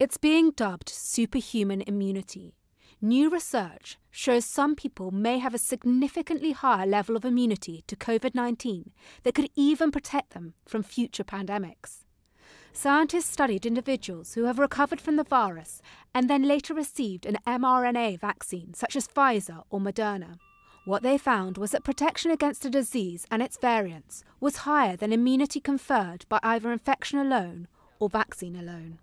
It's being dubbed superhuman immunity. New research shows some people may have a significantly higher level of immunity to COVID 19 that could even protect them from future pandemics. Scientists studied individuals who have recovered from the virus and then later received an mRNA vaccine, such as Pfizer or Moderna. What they found was that protection against a disease and its variants was higher than immunity conferred by either infection alone or vaccine alone.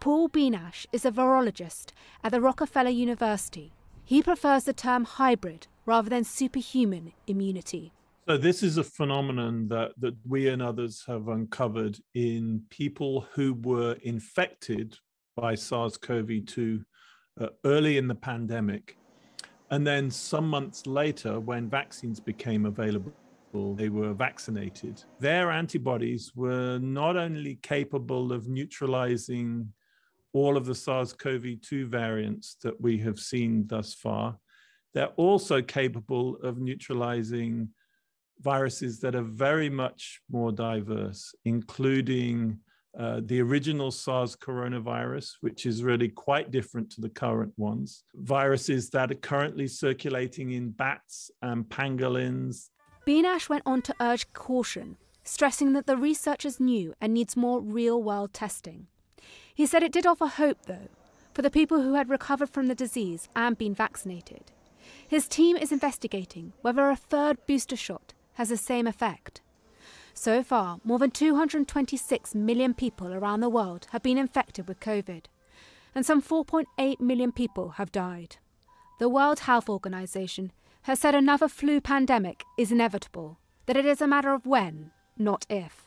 Paul Bieniasz is a virologist at the Rockefeller University. He prefers the term hybrid rather than superhuman immunity. So this is a phenomenon that, that we and others have uncovered in people who were infected by SARS-CoV-2 uh, early in the pandemic. And then some months later, when vaccines became available, they were vaccinated. Their antibodies were not only capable of neutralizing all of the SARS CoV 2 variants that we have seen thus far. They're also capable of neutralizing viruses that are very much more diverse, including uh, the original SARS coronavirus, which is really quite different to the current ones, viruses that are currently circulating in bats and pangolins. Bieniasz went on to urge caution, stressing that the research is new and needs more real world testing. He said it did offer hope, though, for the people who had recovered from the disease and been vaccinated. His team is investigating whether a third booster shot has the same effect. So far, more than 226 million people around the world have been infected with COVID, and some 4.8 million people have died. The World Health Organization has said another flu pandemic is inevitable, that it is a matter of when, not if.